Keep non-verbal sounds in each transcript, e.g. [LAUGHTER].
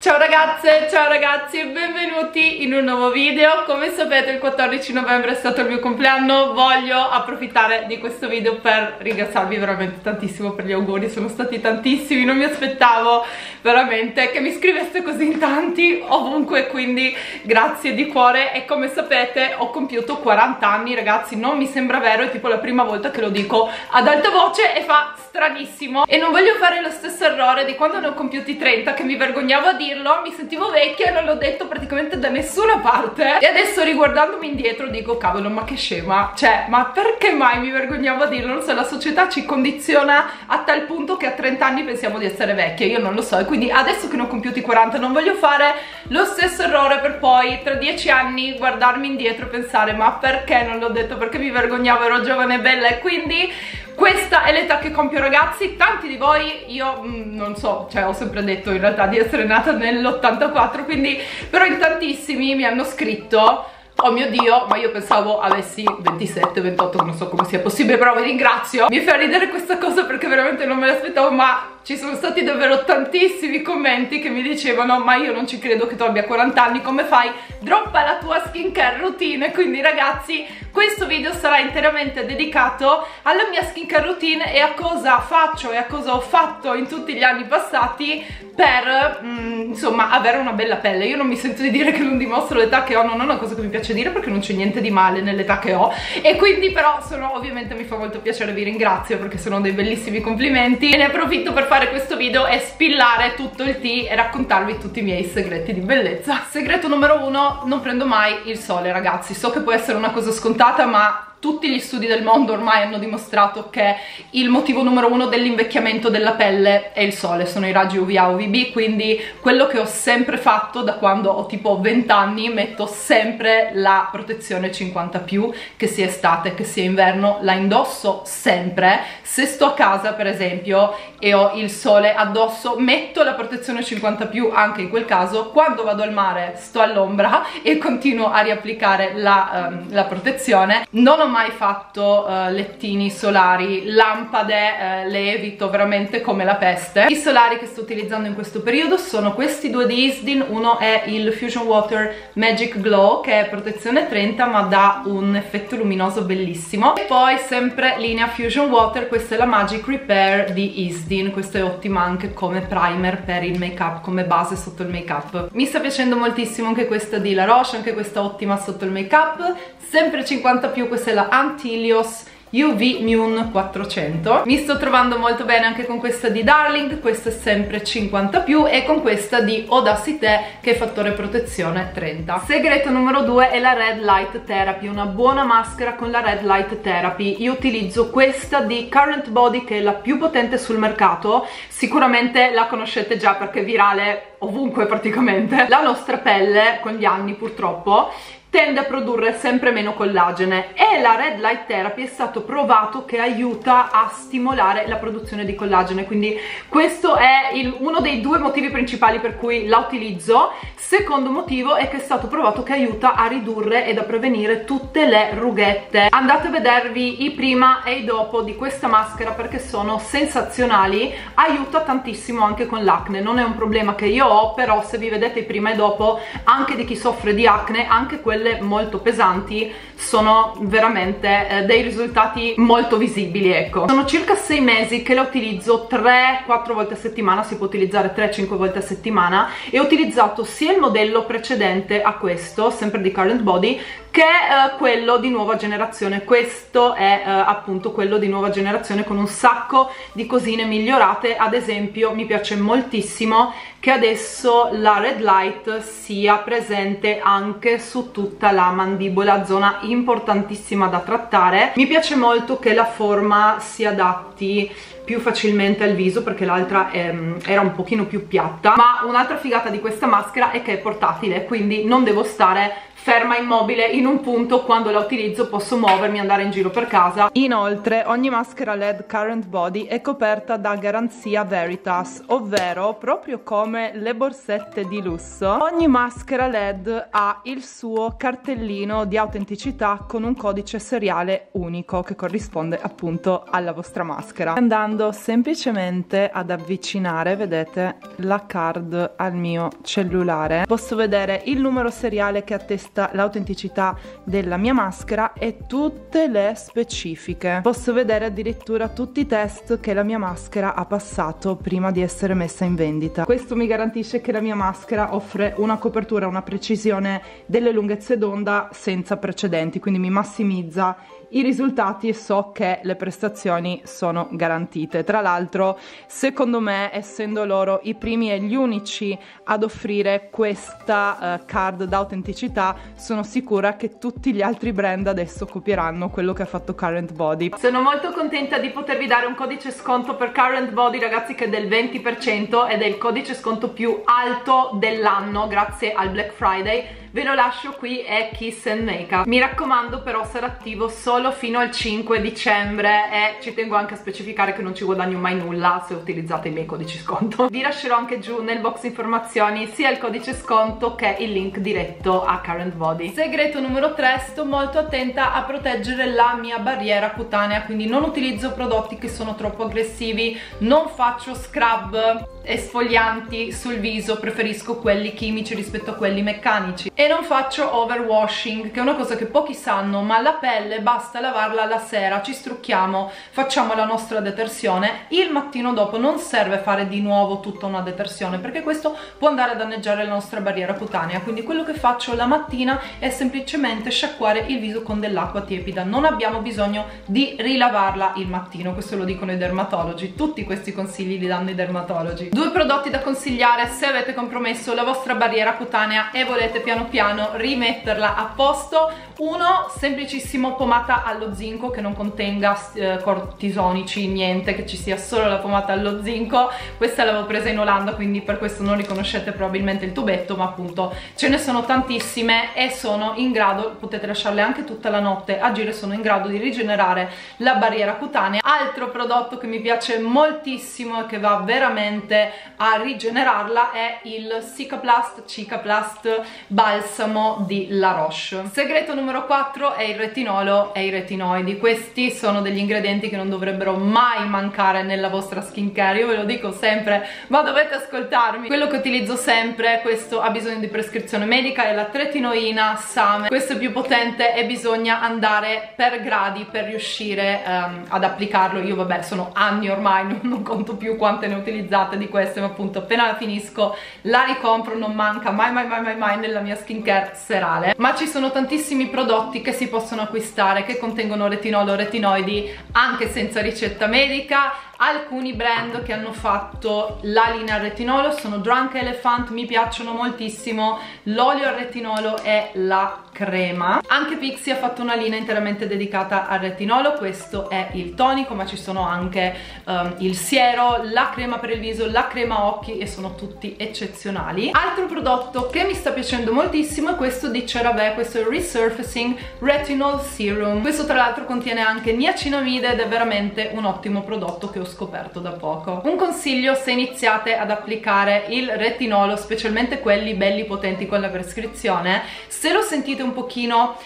Ciao ragazze, ciao ragazzi e benvenuti in un nuovo video. Come sapete il 14 novembre è stato il mio compleanno. Voglio approfittare di questo video per ringraziarvi veramente tantissimo per gli auguri. Sono stati tantissimi, non mi aspettavo veramente che mi scriveste così in tanti ovunque Quindi grazie di cuore. E come sapete ho compiuto 40 anni ragazzi Non mi sembra vero, è tipo la prima volta che lo dico ad alta voce e fa stranissimo. E non voglio fare lo stesso errore di quando ne ho compiuti 30 che mi vergognavo a dire dirlo, mi sentivo vecchia e non l'ho detto praticamente da nessuna parte. E adesso riguardandomi indietro dico, cavolo, ma che scema. Cioè, ma perché mai mi vergognavo a dirlo? Non so, la società ci condiziona a tal punto che a 30 anni pensiamo di essere vecchie, io non lo so. E quindi adesso che ne ho compiuti 40 non voglio fare lo stesso errore per poi tra 10 anni guardarmi indietro e pensare, ma perché non l'ho detto? Perché mi vergognavo, ero giovane e bella e quindi questa è l'età che compio ragazzi, tanti di voi, io mh, mm, non so, cioè ho sempre detto in realtà di essere nata nell'84, quindi però in tantissimi mi hanno scritto Oh mio dio, ma io pensavo avessi 27, 28, non so come sia possibile, però vi ringrazio. Mi fa ridere questa cosa perché veramente non me l'aspettavo, ma ci sono stati davvero tantissimi commenti che mi dicevano ma io non ci credo che tu abbia 40 anni, come fai? Droppa la tua skincare routine, quindi ragazzi questo video sarà interamente dedicato alla mia skincare routine e a cosa faccio e a cosa ho fatto in tutti gli anni passati per mm, insomma avere una bella pelle. Io non mi sento di dire che non dimostro l'età che ho, non è una cosa che mi piace dire perché non c'è niente di male nell'età che ho e quindi però sono ovviamente mi fa molto piacere, vi ringrazio perché sono dei bellissimi complimenti e ne approfitto per fare fare questo video è spillare tutto il tea e raccontarvi tutti i miei segreti di bellezza. Segreto numero uno, non prendo mai il sole ragazzi, so che può essere una cosa scontata ma tutti gli studi del mondo ormai hanno dimostrato che il motivo numero uno dell'invecchiamento della pelle è il sole, sono i raggi UVA UVB, quindi quello che ho sempre fatto da quando ho tipo 20 anni, metto sempre la protezione 50+, più, che sia estate, che sia inverno, la indosso sempre. Se sto a casa per esempio e ho il sole addosso, metto la protezione 50+, più anche in quel caso, quando vado al mare sto all'ombra [LAUGHS] e continuo a riapplicare la, um, la protezione. Non ho mai fatto uh, lettini solari, lampade uh, le evito veramente come la peste. I solari che sto utilizzando in questo periodo sono questi due di Isdin, uno è il Fusion Water Magic Glow che è protezione 30 ma dà un effetto luminoso bellissimo e poi sempre linea Fusion Water, questa è la Magic Repair di Isdin, questa è ottima anche come primer per il make up, come base sotto il make up. Mi sta piacendo moltissimo anche questa di La Roche, anche questa ottima sotto il make up, sempre 50 più, questa è la Antilios UV Mune 400 mi sto trovando molto bene anche con questa di Darling questa è sempre 50 più e con questa di Audacité che è fattore protezione 30 segreto numero 2 è la Red Light Therapy una buona maschera con la Red Light Therapy. Io utilizzo questa di Current Body che è la più potente sul mercato. Sicuramente la conoscete già perché è virale ovunque praticamente. La nostra pelle con gli anni purtroppo tende a produrre sempre meno collagene. E la Red Light Therapy è stato provato che aiuta a stimolare la produzione di collagene. Quindi questo è il, uno dei due motivi principali per cui la utilizzo. Secondo motivo è che è stato provato che aiuta a ridurre ed a prevenire tutte le rughette. Andate a vedervi i prima e i dopo di questa maschera perché sono sensazionali aiuta tantissimo anche con l'acne. Non è un problema che io ho però se vi vedete i prima e dopo anche di chi soffre di acne anche quello quelle molto pesanti sono veramente eh, dei risultati molto visibili ecco. Sono circa 6 mesi che la utilizzo 3-4 volte a settimana si può utilizzare 3-5 volte a settimana e ho utilizzato sia il modello precedente a questo sempre di Current Body che eh, quello di nuova generazione. Questo è eh, appunto quello di nuova generazione con un sacco di cosine migliorate. Ad esempio mi piace moltissimo che adesso la red light sia presente anche su tutta la mandibola zona importantissima da trattare. Mi piace molto che la forma si adatti più facilmente al viso perché l'altra ehm, era un pochino più piatta. Ma un'altra figata di questa maschera è che è portatile quindi non devo stare ferma immobile in un punto. Quando la utilizzo posso muovermi andare in giro per casa. Inoltre ogni maschera led current body è coperta da garanzia veritas ovvero proprio come le borsette di lusso ogni maschera led ha il suo cartellino di autenticità con un codice seriale unico che corrisponde appunto alla vostra maschera. Andando vado semplicemente ad avvicinare, vedete, la card al mio cellulare. Posso vedere il numero seriale che attesta l'autenticità della mia maschera e tutte le specifiche. Posso vedere addirittura tutti i test che la mia maschera ha passato prima di essere messa in vendita. Questo mi garantisce che la mia maschera offre una copertura, una precisione delle lunghezze d'onda senza precedenti, quindi mi massimizza i risultati e so che le prestazioni sono garantite. Tra l'altro, secondo me, essendo loro i primi e gli unici ad offrire questa uh, card d'autenticità, sono sicura che tutti gli altri brand adesso copieranno quello che ha fatto Current Body. Sono molto contenta di potervi dare un codice sconto per Current Body, ragazzi, che è del 20% ed è il codice sconto più alto dell'anno grazie al Black Friday ve lo lascio qui è Kiss and Makeup. Mi raccomando però sarà attivo solo fino al 5 dicembre e ci tengo anche a specificare che non ci guadagno mai nulla se utilizzate i miei codici sconto. Vi lascerò anche giù nel box informazioni sia il codice sconto che il link diretto a Current Body. Segreto numero 3 sto molto attenta a proteggere la mia barriera cutanea quindi non utilizzo prodotti che sono troppo aggressivi non faccio scrub esfolianti sul viso preferisco quelli chimici rispetto a quelli meccanici e non faccio overwashing che è una cosa che pochi sanno ma la pelle basta lavarla la sera ci strucchiamo facciamo la nostra detersione. Il mattino dopo non serve fare di nuovo tutta una detersione perché questo può andare a danneggiare la nostra barriera cutanea. Quindi quello che faccio la mattina è semplicemente sciacquare il viso con dell'acqua tiepida. Non abbiamo bisogno di rilavarla il mattino questo lo dicono i dermatologi. Tutti questi consigli li danno i dermatologi. Due prodotti da consigliare se avete compromesso la vostra barriera cutanea e volete piano piano rimetterla a posto. Uno, semplicissimo pomata allo zinco che non contenga eh, cortisonici, niente, che ci sia solo la pomata allo zinco. Questa l'avevo presa in Olanda, quindi per questo non riconoscete probabilmente il tubetto, ma appunto ce ne sono tantissime e sono in grado, potete lasciarle anche tutta la notte a giro, sono in grado di rigenerare la barriera cutanea. Altro prodotto che mi piace moltissimo e che va veramente a rigenerarla è il Cicaplast Cicaplast Balsamo di La Roche. Segreto numero 4 è il retinolo e i retinoidi. Questi sono degli ingredienti che non dovrebbero mai mancare nella vostra skincare. Io ve lo dico sempre, ma dovete ascoltarmi. Quello che utilizzo sempre, questo ha bisogno di prescrizione medica, è la tretinoina Same. Questo è più potente e bisogna andare per gradi per riuscire um, ad applicarlo. Io vabbè, sono anni ormai, non, non conto più quante ne utilizzate di queste ma appunto appena la finisco la ricompro non manca mai mai mai mai mai nella mia skincare serale ma ci sono tantissimi prodotti che si possono acquistare che contengono retinolo o retinoidi anche senza ricetta medica. Alcuni brand che hanno fatto la linea al retinolo sono Drunk Elephant, mi piacciono moltissimo. L'olio al retinolo e la crema. Anche Pixie ha fatto una linea interamente dedicata al retinolo questo è il tonico ma ci sono anche um, il siero, la crema per il viso, la crema occhi e sono tutti eccezionali. Altro prodotto che mi sta piacendo moltissimo è questo di CeraVe, questo Resurfacing Retinol Serum. Questo tra l'altro contiene anche niacinamide ed è veramente un ottimo prodotto che ho scoperto da poco. Un consiglio se iniziate ad applicare il retinolo specialmente quelli belli potenti con la prescrizione. Se lo sentite un pochino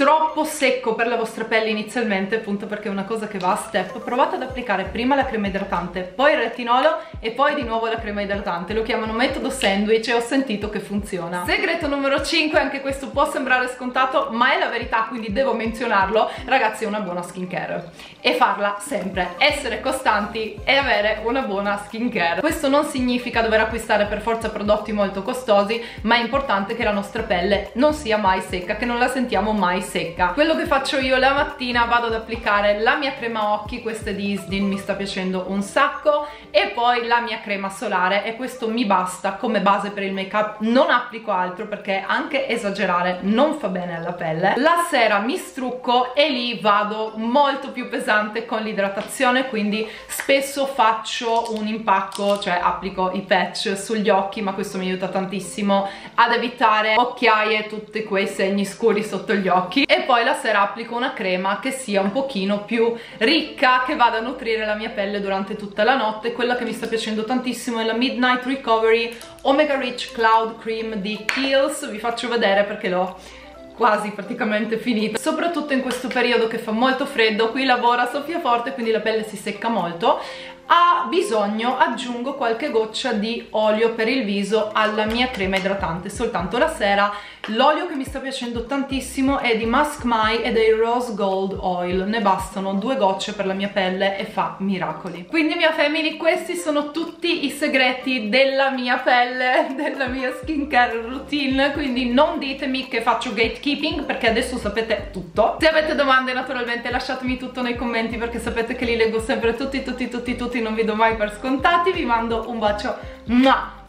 troppo secco per la vostra pelle inizialmente appunto perché è una cosa che va a step. Provate ad applicare prima la crema idratante poi il retinolo e poi di nuovo la crema idratante. Lo chiamano metodo sandwich e ho sentito che funziona. Segreto numero 5 anche questo può sembrare scontato ma è la verità quindi devo menzionarlo. Ragazzi è una buona skincare. E farla sempre. Essere costanti e avere una buona skincare. Questo non significa dover acquistare per forza prodotti molto costosi ma è importante che la nostra pelle non sia mai secca che non la sentiamo mai secca quello che faccio io la mattina vado ad applicare la mia crema occhi questa è di Isdin mi sta piacendo un sacco e poi la mia crema solare e questo mi basta come base per il make up non applico altro perché anche esagerare non fa bene alla pelle. La sera mi strucco e lì vado molto più pesante con l'idratazione quindi spesso faccio un impacco cioè applico i patch sugli occhi ma questo mi aiuta tantissimo ad evitare occhiaie tutti quei segni scuri sotto gli occhi occhi e poi la sera applico una crema che sia un pochino più ricca che vada a nutrire la mia pelle durante tutta la notte. Quella che mi sta piacendo tantissimo è la Midnight Recovery Omega Rich Cloud Cream di Kiehl's. Vi faccio vedere perché l'ho quasi praticamente finita. Soprattutto in questo periodo che fa molto freddo qui lavora Sofia Forte quindi la pelle si secca molto ha bisogno aggiungo qualche goccia di olio per il viso alla mia crema idratante soltanto la sera. L'olio che mi sta piacendo tantissimo è di Musk My ed è il Rose Gold Oil. Ne bastano due gocce per la mia pelle e fa miracoli. Quindi mia family questi sono tutti i segreti della mia pelle [LAUGHS] della mia skincare routine. Quindi non ditemi che faccio gatekeeping perché adesso sapete tutto. Se avete domande naturalmente lasciatemi tutto nei commenti perché sapete che li leggo sempre tutti tutti tutti tutti non vi do mai per scontati vi mando un bacio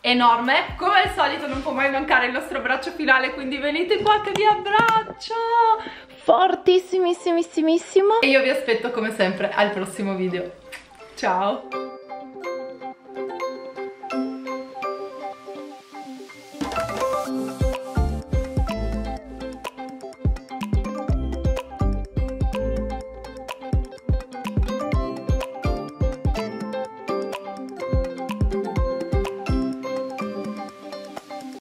enorme. Come al solito non può mai mancare il nostro braccio finale quindi venite qua che vi abbraccio. Fortissimissimissimo e io vi aspetto come sempre al prossimo video. Ciao